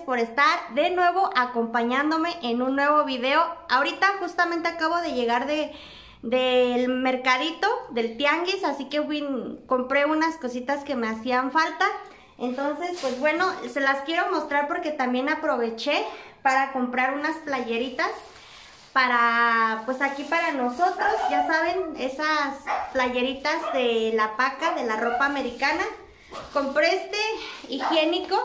por estar de nuevo acompañándome en un nuevo video. Ahorita justamente acabo de llegar de, del mercadito, del tianguis, así que compré unas cositas que me hacían falta. Entonces, pues bueno, se las quiero mostrar porque también aproveché para comprar unas playeritas para, pues aquí para nosotros, ya saben, esas playeritas de la paca, de la ropa americana. Compré este higiénico,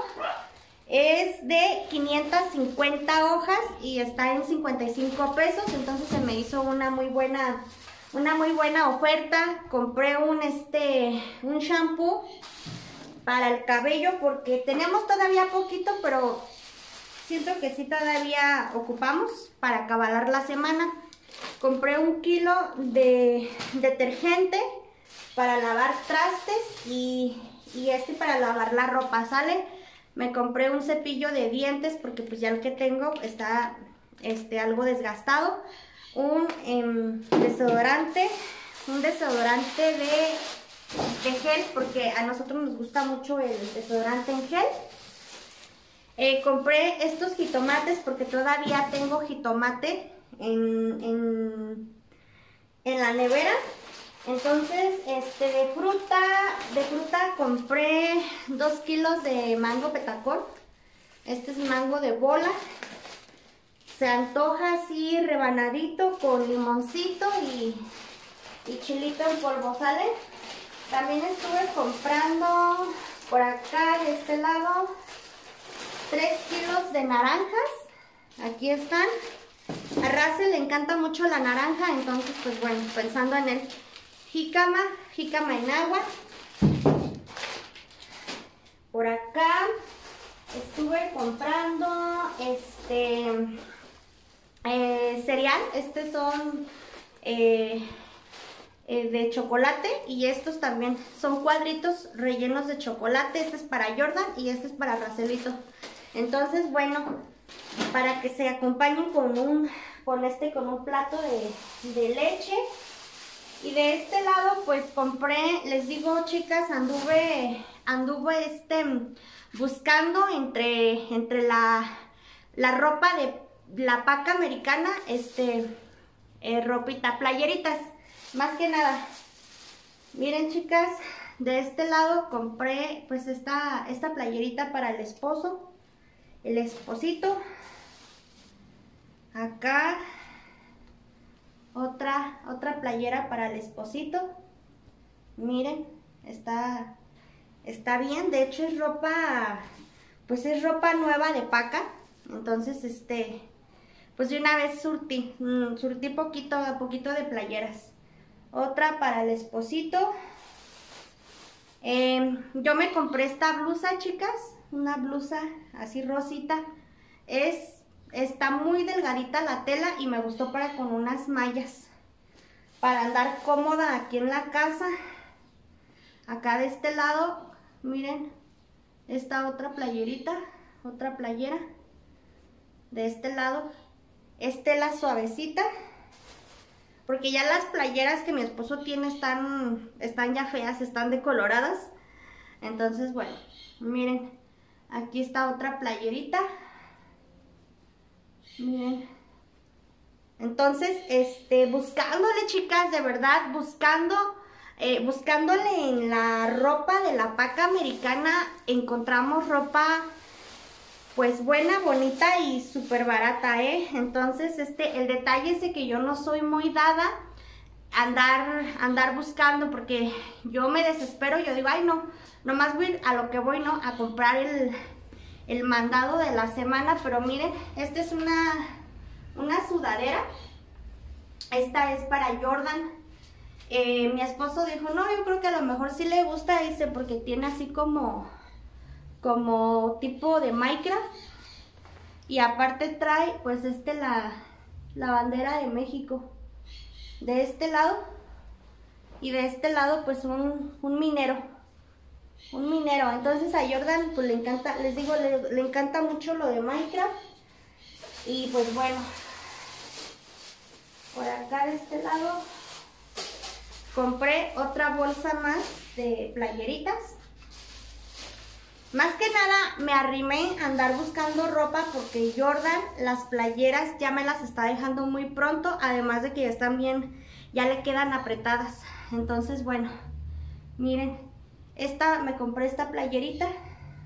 es de 550 hojas y está en 55 pesos, entonces se me hizo una muy buena, una muy buena oferta. Compré un, este, un shampoo para el cabello porque tenemos todavía poquito, pero siento que sí todavía ocupamos para acabar la semana. Compré un kilo de detergente para lavar trastes y, este para lavar la ropa, ¿sale? Me compré un cepillo de dientes porque pues ya el que tengo está este, algo desgastado. Un em, desodorante, un desodorante de, de gel porque a nosotros nos gusta mucho el desodorante en gel. Eh, compré estos jitomates porque todavía tengo jitomate en, en, la nevera. Entonces, este, de fruta, de fruta compré dos kilos de mango petacón. Este es mango de bola. Se antoja así rebanadito con limoncito y, y chilito en polvo, ¿sale? También estuve comprando por acá, de este lado, 3 kilos de naranjas. Aquí están. A Race le encanta mucho la naranja, entonces pues bueno, pensando en el jícama, jícama en agua. Por acá estuve comprando este eh, cereal. Estos son eh, eh, de chocolate y estos también son cuadritos rellenos de chocolate. Este es para Jordan y este es para Racelito. Entonces, bueno, para que se acompañen con un, con este, con un plato de, leche. Y de este lado, pues compré, les digo, chicas, anduve, anduve este, buscando entre, entre la, la ropa de la paca americana, este, eh, ropita, playeritas, más que nada. Miren, chicas, de este lado compré, pues, esta, esta playerita para el esposo el esposito. Acá otra, otra playera para el esposito. Miren, está, está bien. De hecho es ropa, pues es ropa nueva de paca. Entonces, este, pues de una vez surtí, mm, surtí poquito a poquito de playeras. Otra para el esposito. Em, yo me compré esta blusa, chicas una blusa así rosita. Es, está muy delgadita la tela y me gustó para con unas mallas. Para andar cómoda aquí en la casa. Acá de este lado, miren, esta otra playerita, otra playera. De este lado, es tela suavecita. Porque ya las playeras que mi esposo tiene están, están ya feas, están decoloradas. Entonces, bueno, miren, Aquí está otra playerita. Miren. Entonces, este, buscándole, chicas, de verdad, buscando, eh, buscándole en la ropa de la paca americana, encontramos ropa, pues, buena, bonita y súper barata, ¿eh? Entonces, este, el detalle es de que yo no soy muy dada andar, andar buscando, porque yo me desespero, yo digo, ay, no, Nomás voy a lo que voy, ¿no? A comprar el, mandado de la semana. Pero miren, esta es una, una sudadera. Esta es para Jordan. Eh, mi esposo dijo, no, yo creo que a lo mejor sí le gusta ese porque tiene así como, como tipo de Minecraft. Y aparte trae, pues, este, la, la bandera de México. De este lado. Y de este lado, pues, un, un minero un minero. Entonces a Jordan pues le encanta, les digo, le, encanta mucho lo de Minecraft. Y pues bueno, por acá de este lado compré otra bolsa más de playeritas. Más que nada me arrimé a andar buscando ropa porque Jordan, las playeras ya me las está dejando muy pronto, además de que ya están bien, ya le quedan apretadas. Entonces, bueno, miren, esta, me compré esta playerita,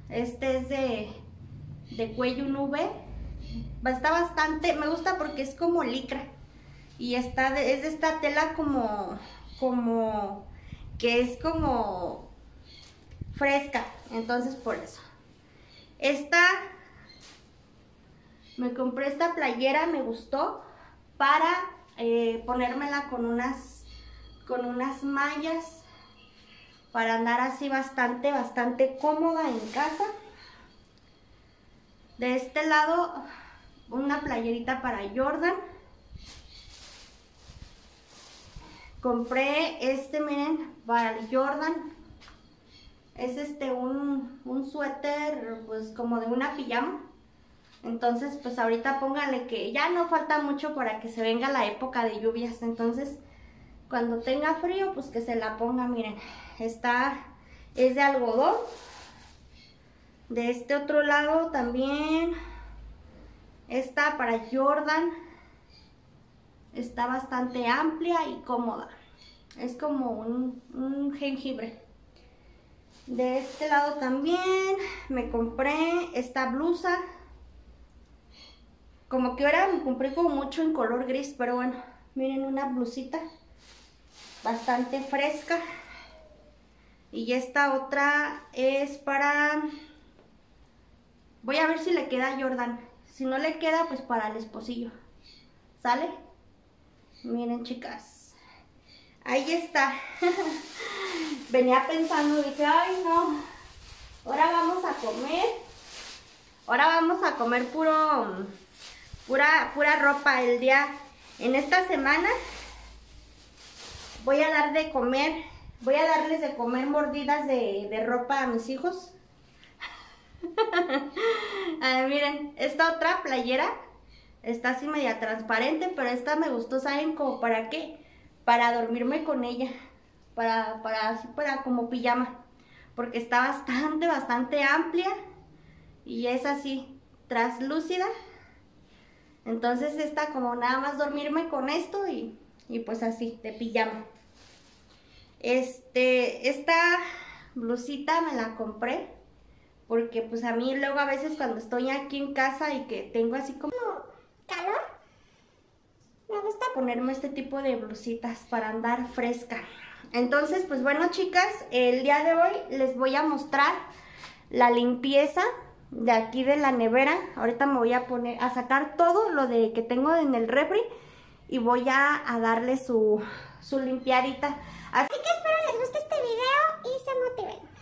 este es de, de cuello nube, está bastante, me gusta porque es como licra. Y está es de esta tela como, como, que es como fresca, entonces por eso. Esta, me compré esta playera, me gustó, para eh, ponérmela con unas, con unas mallas, para andar así bastante, bastante cómoda en casa. De este lado, una playerita para Jordan. Compré este, miren, para Jordan, es este un, un suéter pues como de una pijama. Entonces pues ahorita póngale que ya no falta mucho para que se venga la época de lluvias. Entonces cuando tenga frío pues que se la ponga, miren. Está, es de algodón. De este otro lado también está para Jordan. Está bastante amplia y cómoda. Es como un, un jengibre. De este lado también me compré esta blusa. Como que ahora me compré como mucho en color gris, pero bueno, miren una blusita bastante fresca. Y esta otra es para... Voy a ver si le queda a Jordan. Si no le queda, pues para el esposillo. ¿Sale? Miren, chicas. Ahí está. venía pensando, dije, ay no, ahora vamos a comer, ahora vamos a comer puro, pura, pura ropa el día, en esta semana voy a dar de comer, voy a darles de comer mordidas de, ropa a mis hijos. miren, esta otra playera está así media transparente, pero esta me gustó, ¿saben como para qué? Para dormirme con ella para, para, para como pijama, porque está bastante, bastante amplia y es así, traslúcida. Entonces está como nada más dormirme con esto y, y pues así, de pijama. Este, esta blusita me la compré porque pues a mí luego a veces cuando estoy aquí en casa y que tengo así como calor, me gusta ponerme este tipo de blusitas para andar fresca. Entonces, pues bueno, chicas, el día de hoy les voy a mostrar la limpieza de aquí de la nevera. Ahorita me voy a poner a sacar todo lo de que tengo en el refri y voy a, darle su, su limpiadita. Así que espero les guste este video y se motiven.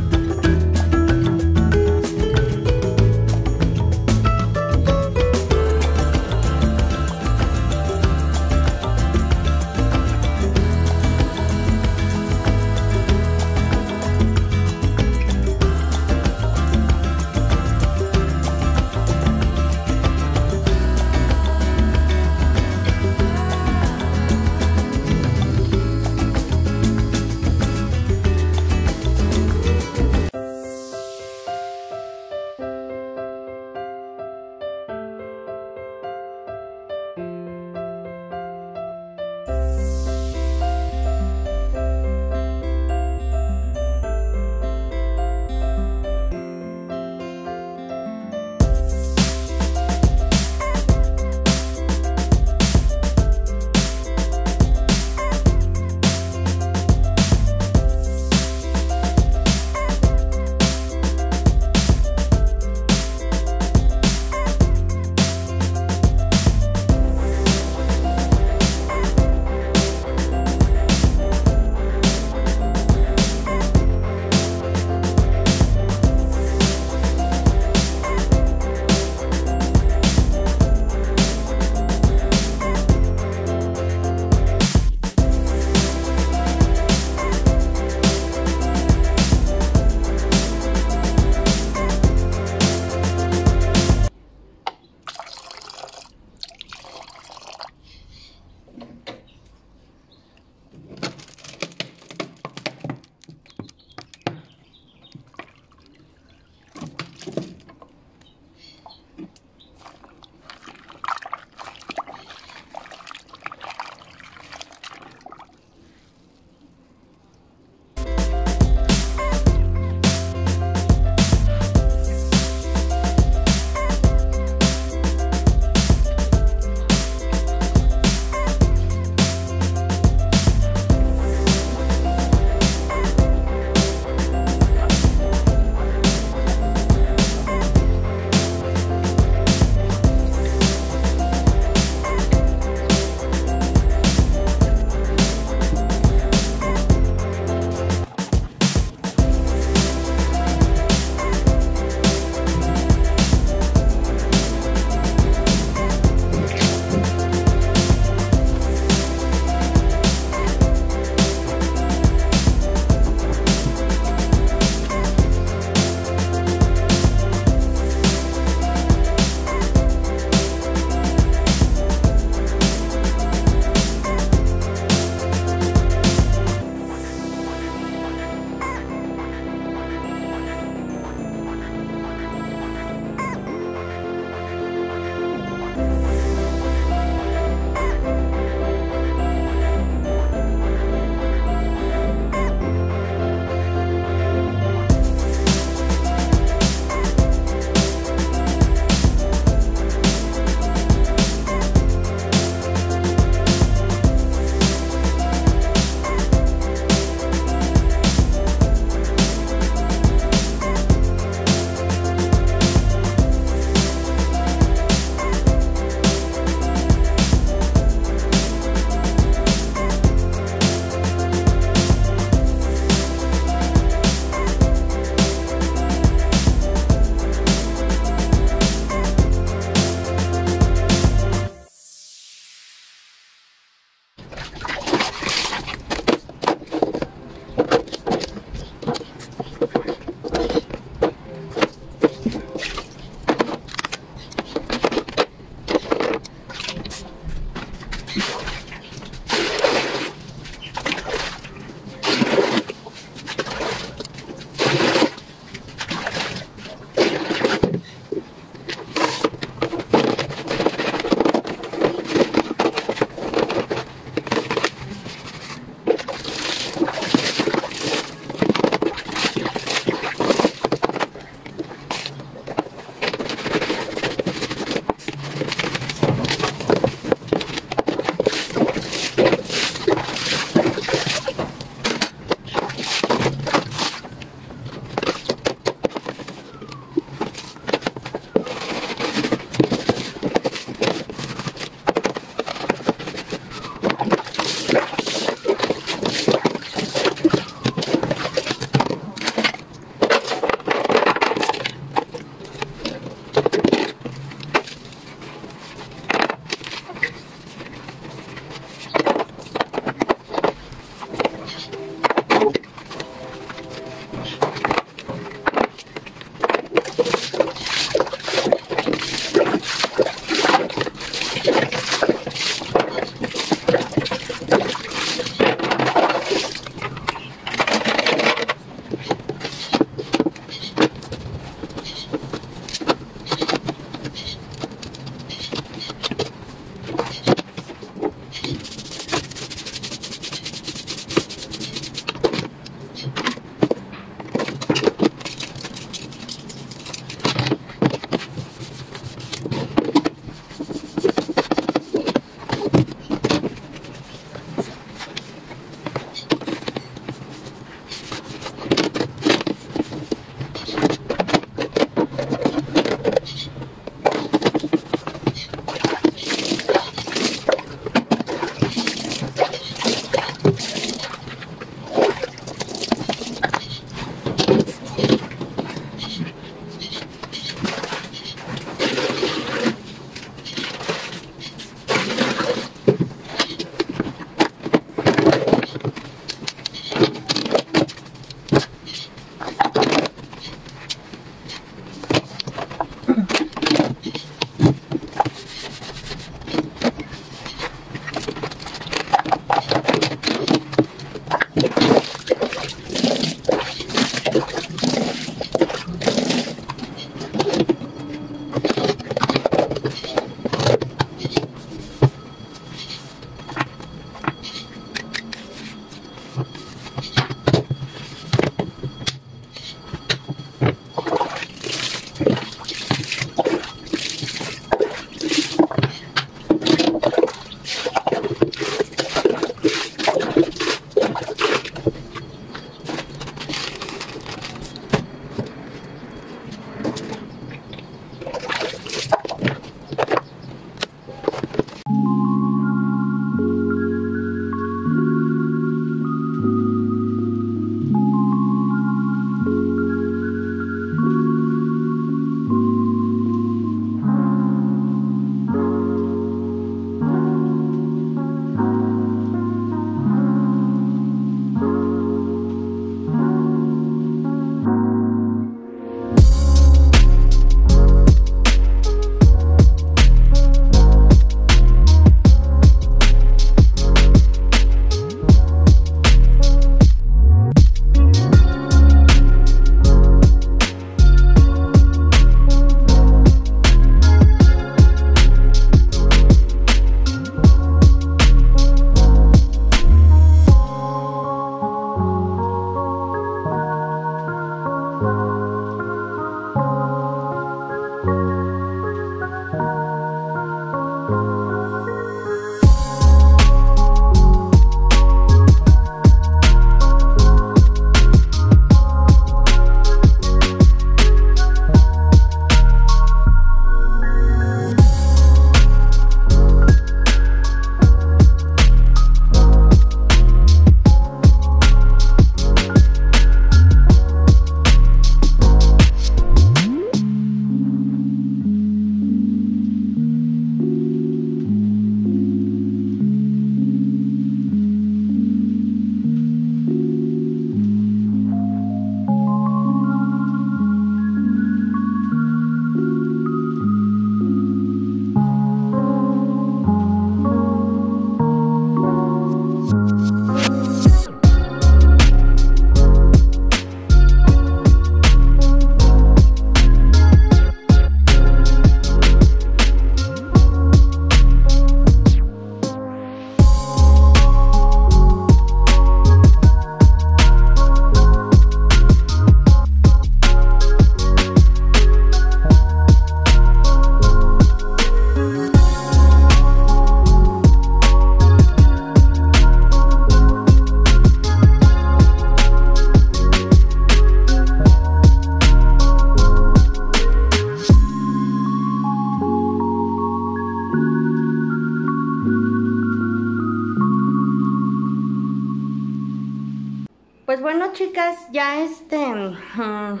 Pues bueno, chicas, ya este... Mm,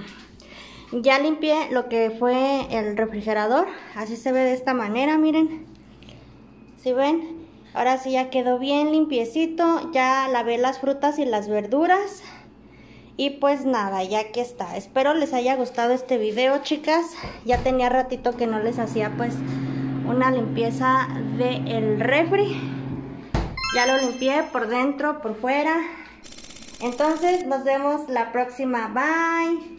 ya limpié lo que fue el refrigerador. Así se ve de esta manera, miren. ¿Sí ven? Ahora sí ya quedó bien limpiecito. Ya lavé las frutas y las verduras. Y pues nada, ya aquí está. Espero les haya gustado este video, chicas. Ya tenía ratito que no les hacía pues una limpieza del el refri. Ya lo limpié por dentro, por fuera. Entonces nos vemos la próxima. Bye.